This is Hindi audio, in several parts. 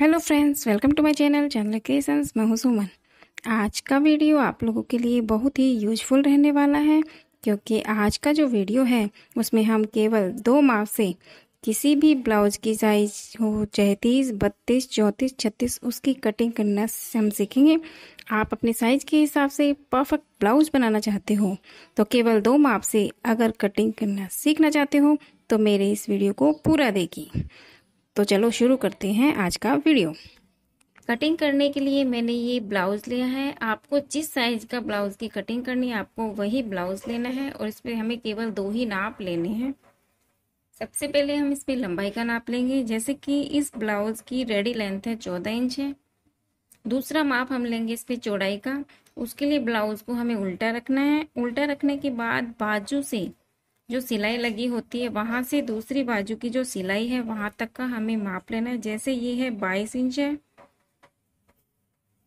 Hello friends, welcome to my channel channel creations मैं हूँ सुमन। आज का वीडियो आप लोगों के लिए बहुत ही यूजफुल रहने वाला है, क्योंकि आज का जो वीडियो है, उसमें हम केवल दो माप से किसी भी ब्लाउज की साइज़ हो, चाहे तीस, बत्तीस, चौंतीस, छत्तीस, उसकी कटिंग करना हम सीखेंगे। आप अपने साइज़ के हिसाब से परफेक्ट ब्लाउज बनाना चाहते हो तो केवल दो माप से अगर कटिंग करना सीखना चाहते हो तो मेरे इस वीडियो को पूरा देखिए। तो चलो शुरू करते हैं आज का वीडियो कटिंग करने के लिए मैंने ये ब्लाउज लिया है. आपको जिस साइज़ का ब्लाउज की कटिंग करनी है, आपको वही ब्लाउज लेना है और इस पर हमें केवल दो ही नाप लेने हैं. सबसे पहले हम इसमें लंबाई का नाप लेंगे. जैसे कि इस ब्लाउज की रेडी लेंथ है चौदह इंच है. दूसरा माप हम लेंगे इसमें चौड़ाई का. उसके लिए ब्लाउज को हमें उल्टा रखना है. उल्टा रखने के बाद बाजू से जो सिलाई लगी होती है, वहाँ से दूसरी बाजू की जो सिलाई है, वहाँ तक का हमें माप लेना है। जैसे ये है बाईस इंच है।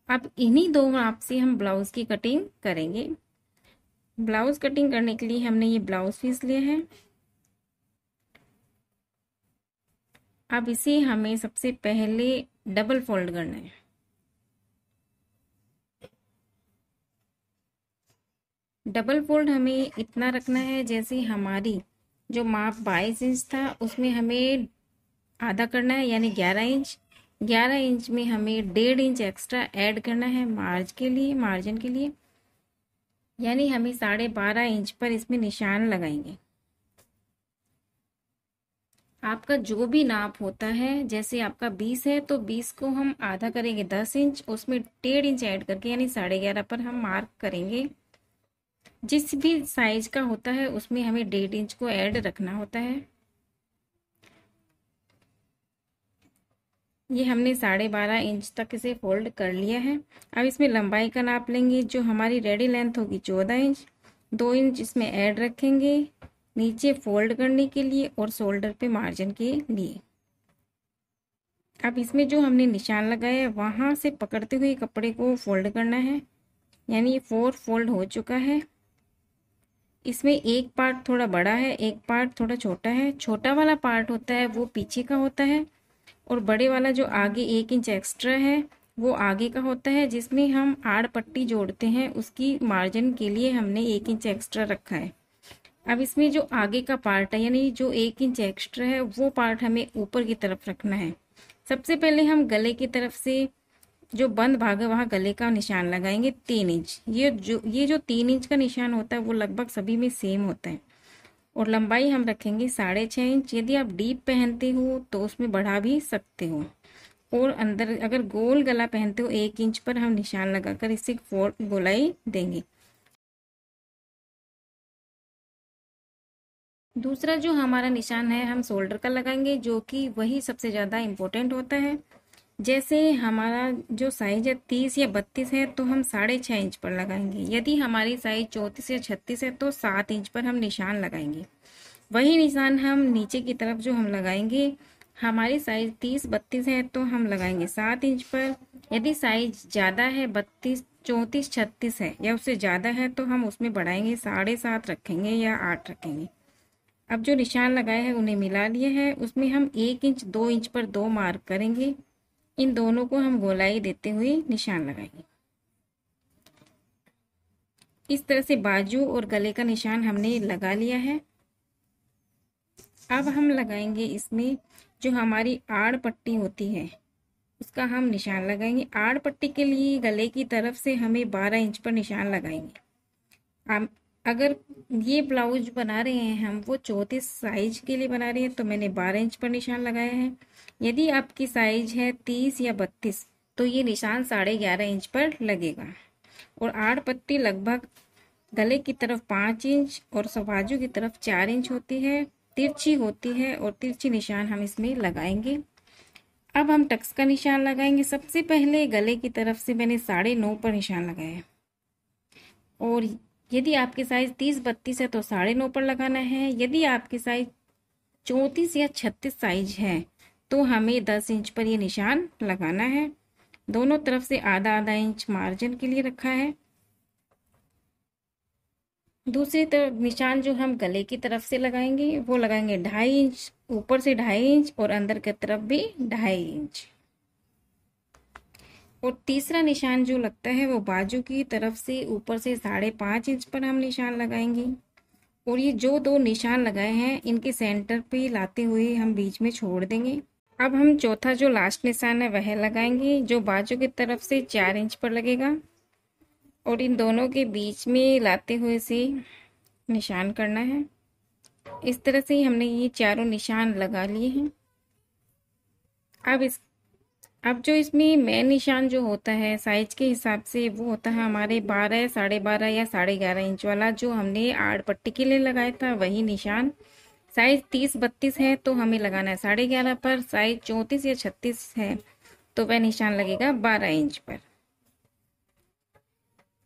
अब इन्हीं दो माप से हम ब्लाउज की कटिंग करेंगे। ब्लाउज कटिंग करने के लिए हमने ये ब्लाउज पीस लिया है। अब इसे हमें सबसे पहले डबल फोल्ड करना है। डबल फोल्ड हमें इतना रखना है जैसे हमारी जो माप बाईस इंच था, उसमें हमें आधा करना है, यानी ग्यारह इंच। ग्यारह इंच में हमें डेढ़ इंच एक्स्ट्रा ऐड करना है मार्ज के लिए, मार्जिन के लिए। यानी हमें साढ़े बारह इंच पर इसमें निशान लगाएँगे। आपका जो भी नाप होता है, जैसे आपका बीस है तो बीस को हम आधा करेंगे दस इंच, उसमें डेढ़ इंच ऐड करके, यानी साढ़े ग्यारह पर हम मार्क करेंगे। जिस भी साइज़ का होता है, उसमें हमें डेढ़ इंच को ऐड रखना होता है। ये हमने साढ़े बारह इंच तक इसे फोल्ड कर लिया है। अब इसमें लंबाई का नाप लेंगे, जो हमारी रेडी लेंथ होगी, चौदह इंच। दो इंच इसमें ऐड रखेंगे, नीचे फोल्ड करने के लिए और शोल्डर पे मार्जिन के लिए। अब इसमें जो हमने निशान लगाया है, वहाँ से पकड़ते हुए कपड़े को फोल्ड करना है। यानी ये फोर फोल्ड हो चुका है। इसमें एक पार्ट थोड़ा बड़ा है, एक पार्ट थोड़ा छोटा है। छोटा वाला पार्ट होता है, वो पीछे का होता है और बड़े वाला जो आगे एक इंच एक्स्ट्रा है, वो आगे का होता है, जिसमें हम आड़ पट्टी जोड़ते हैं, उसकी मार्जिन के लिए हमने एक इंच एक्स्ट्रा रखा है। अब इसमें जो आगे का पार्ट है, यानी जो एक इंच एक्स्ट्रा है, वो पार्ट हमें ऊपर की तरफ़ रखना है। सबसे पहले हम गले की तरफ़ से जो बंद भाग है, वहाँ गले का निशान लगाएँगे तीन इंच। ये जो ये जो तीन इंच का निशान होता है, वो लगभग सभी में सेम होता है। और लंबाई हम रखेंगे साढ़े छः इंच। यदि आप डीप पहनते हो तो उसमें बढ़ा भी सकते हो। और अंदर अगर गोल गला पहनते हो, एक इंच पर हम निशान लगाकर इसे गोलाई देंगे। दूसरा जो हमारा निशान है, हम शोल्डर का लगाएँगे, जो कि वही सबसे ज़्यादा इम्पोर्टेंट होता है। जैसे हमारा जो साइज़ है तीस या बत्तीस है तो हम साढ़े छः इंच पर लगाएँगे। यदि हमारी साइज़ चौंतीस या छत्तीस है तो सात इंच पर हम निशान लगाएँगे। वही निशान हम नीचे की तरफ़ जो हम लगाएँगे, हमारी साइज़ तीस, बत्तीस है तो हम लगाएँगे सात इंच पर। यदि साइज़ ज़्यादा है, बत्तीस, चौंतीस, छत्तीस है या उससे ज़्यादा है तो हम उसमें बढ़ाएँगे, साढ़े सात रखेंगे या आठ रखेंगे। अब जो निशान लगाए हैं, उन्हें मिला लिए हैं, उसमें हम एक इंच, दो इंच पर दो मार्क करेंगे। इन दोनों को हम गोलाई देते हुए निशान लगाएँगे। इस तरह से बाजू और गले का निशान हमने लगा लिया है। अब हम लगाएँगे इसमें जो हमारी आड़ पट्टी होती है, उसका हम निशान लगाएँगे। आड़ पट्टी के लिए गले की तरफ़ से हमें 12 इंच पर निशान लगाएँगे। अगर ये ब्लाउज बना रहे हैं हम, वो चौंतीस साइज़ के लिए बना रहे हैं तो मैंने 12 इंच पर निशान लगाया है। यदि आपकी साइज़ है तीस या बत्तीस तो ये निशान साढ़े ग्यारह इंच पर लगेगा। और आड़ पत्ती लगभग गले की तरफ़ पाँच इंच और सबाजू की तरफ़ चार इंच होती है, तिरछी होती है और तिरछी निशान हम इसमें लगाएँगे। अब हम टक्स का निशान लगाएँगे। सबसे पहले गले की तरफ़ से मैंने साढ़े नौ पर निशान लगाया और यदि आपकी साइज़ तीस बत्तीस है तो साढ़े नौ पर लगाना है। यदि आपकी साइज़ चौंतीस या छत्तीस साइज़ है तो हमें दस इंच पर ये निशान लगाना है। दोनों तरफ़ से आधा आधा इंच मार्जिन के लिए रखा है। दूसरी तरफ़ निशान जो हम गले की तरफ़ से लगाएँगे, वो लगाएँगे ढाई इंच, ऊपर से ढाई इंच और अंदर की तरफ़ भी ढाई इंच। और तीसरा निशान जो लगता है वो बाजू की तरफ़ से ऊपर से साढ़े पाँच इंच पर हम निशान लगाएँगे। और ये जो दो निशान लगाए हैं, इनके सेंटर पे लाते हुए हम बीच में छोड़ देंगे। अब हम चौथा जो लास्ट निशान है, वह लगाएँगे, जो बाजू की तरफ़ से चार इंच पर लगेगा। और इन दोनों के बीच में लाते हुए से निशान करना है। इस तरह से हमने ये चारों निशान लगा लिए हैं। अब इस अब जो इसमें मेन निशान जो होता है साइज़ के हिसाब से वो होता है हमारे बारह, साढ़े बारह या साढ़े ग्यारह इंच वाला जो हमने आड़ पट्टी के लिए लगाया था, वही निशान। साइज़ तीस, बत्तीस है तो हमें लगाना है साढ़े ग्यारह पर साइज़ चौंतीस या छत्तीस है तो वह निशान लगेगा बारह इंच पर।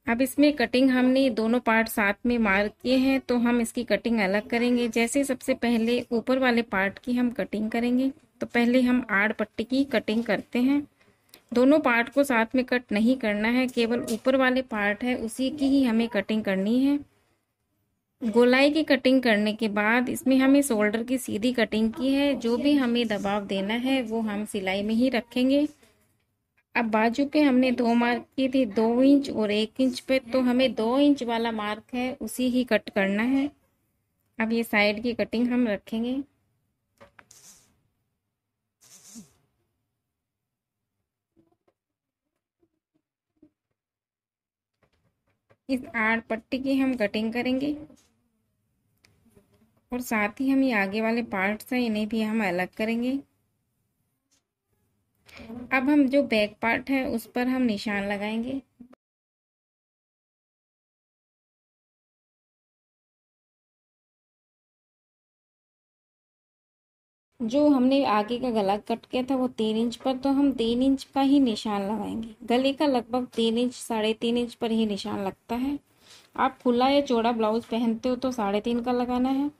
अब इसमें कटिंग हमने दोनों पार्ट साथ में मार्क किए हैं तो हम इसकी कटिंग अलग करेंगे। जैसे सबसे पहले ऊपर वाले पार्ट की हम कटिंग करेंगे। तो पहले हम आड़ पट्टी की कटिंग करते हैं। दोनों पार्ट को साथ में कट नहीं करना है, केवल ऊपर वाले पार्ट है, उसी की ही हमें कटिंग करनी है। गोलाई की कटिंग करने के बाद इसमें हमें शोल्डर की सीधी कटिंग की है, जो भी हमें दबाव देना है, वो हम सिलाई में ही रखेंगे। अब बाजू पे हमने दो मार्क की थी, दो इंच और एक इंच पे तो हमें दो इंच वाला मार्क है, उसी ही कट करना है। अब ये साइड की कटिंग हम रखेंगे। इस आड़ पट्टी की हम कटिंग करेंगे। और साथ ही हम ये आगे वाले पार्ट्स हैं इन्हें भी हम अलग करेंगे। अब हम जो बैक पार्ट है, उस पर हम निशान लगाएँगे। जो हमने आगे का गला कट किया था वो तीन इंच पर तो हम तीन इंच का ही निशान लगाएँगे। गले का लगभग तीन इंच, साढ़े तीन इंच पर ही निशान लगता है। आप खुला या चौड़ा ब्लाउज पहनते हो तो साढ़े तीन का लगाना है।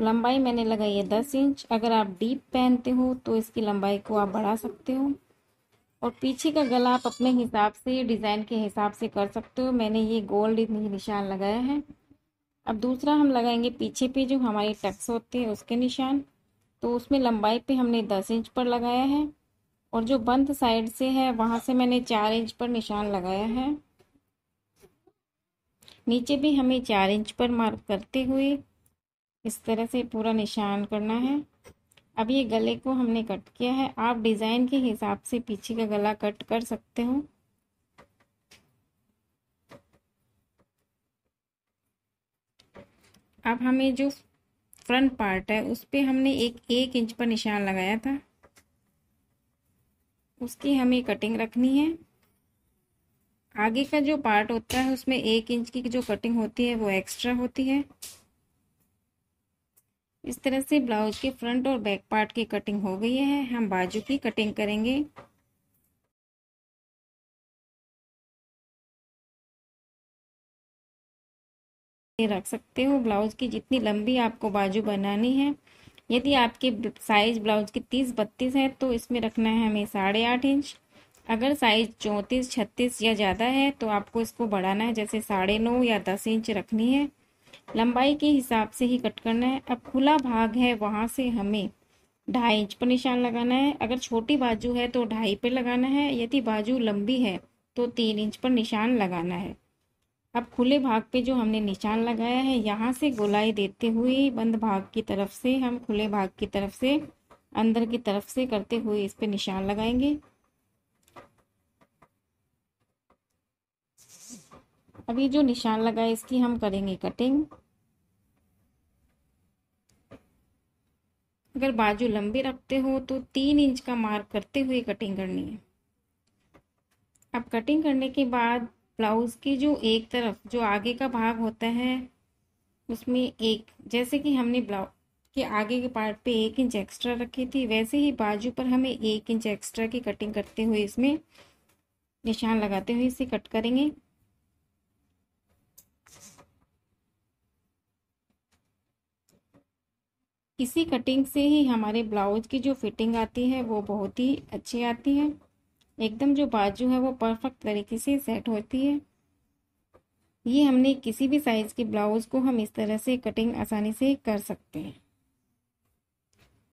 लंबाई मैंने लगाई है दस इंच। अगर आप डीप पहनते हो तो इसकी लंबाई को आप बढ़ा सकते हो। और पीछे का गला आप अपने हिसाब से, डिज़ाइन के हिसाब से कर सकते हो। मैंने ये गोल्ड निशान लगाया है। अब दूसरा हम लगाएँगे पीछे पे जो हमारी टक्स होती है, उसके निशान। तो उसमें लंबाई पे हमने दस इंच पर लगाया है और जो बंद साइड से है, वहाँ से मैंने चार इंच पर निशान लगाया है। नीचे भी हमें चार इंच पर मार्क करते हुए इस तरह से पूरा निशान करना है। अब ये गले को हमने कट किया है। आप डिज़ाइन के हिसाब से पीछे का गला कट कर सकते हो। अब हमें जो फ्रंट पार्ट है, उस पर हमने एक एक इंच पर निशान लगाया था। उसकी हमें कटिंग रखनी है। आगे का जो पार्ट होता है, उसमें एक इंच की जो कटिंग होती है, वो एक्स्ट्रा होती है। इस तरह से ब्लाउज के फ्रंट और बैक पार्ट की कटिंग हो गई है। हम बाजू की कटिंग करेंगे। रख सकते हो। ब्लाउज की जितनी लंबी आपको बाजू बनानी है, यदि आपके साइज़ ब्लाउज की तीस बत्तीस है तो इसमें रखना है हमें साढ़े आठ इंच। अगर साइज़ चौंतीस, छत्तीस या ज़्यादा है तो आपको इसको बढ़ाना है, जैसे साढ़े नौ या दस इंच रखनी है। लंबाई के हिसाब से ही कट करना है। अब खुला भाग है, वहाँ से हमें ढाई इंच पर निशान लगाना है। अगर छोटी बाजू है तो ढाई पर लगाना है। यदि बाजू लंबी है तो तीन इंच पर निशान लगाना है। अब खुले भाग पे जो हमने निशान लगाया है, यहाँ से गोलाई देते हुए बंद भाग की तरफ़ से, हम खुले भाग की तरफ़ से, अंदर की तरफ़ से करते हुए इस पे निशान लगाएँगे। अभी जो निशान लगाए इसकी हम करेंगे कटिंग। अगर बाजू लंबे रखते हो तो तीन इंच का मार्क करते हुए कटिंग करनी है। अब कटिंग करने के बाद ब्लाउज़ की जो एक तरफ़, जो आगे का भाग होता है, उसमें एक, जैसे कि हमने ब्लाउज के आगे के पार्ट पे एक इंच एक्स्ट्रा रखी थी, वैसे ही बाजू पर हमें एक इंच एक्स्ट्रा की कटिंग करते हुए इसमें निशान लगाते हुए इसे कट करेंगे। इसी कटिंग से ही हमारे ब्लाउज की जो फिटिंग आती है, वो बहुत ही अच्छी आती है। एकदम जो बाजू है वो परफेक्ट तरीके से सेट होती है। ये हमने किसी भी साइज़ के ब्लाउज़ को हम इस तरह से कटिंग आसानी से कर सकते हैं।